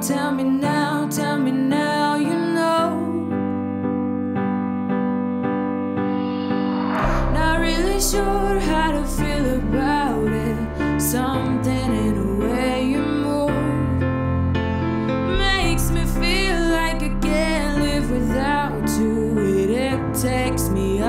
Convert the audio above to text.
tell me now, tell me now, you know. Not really sure how to feel about it. Something in the way you move makes me feel like I can't live without you. It, it takes me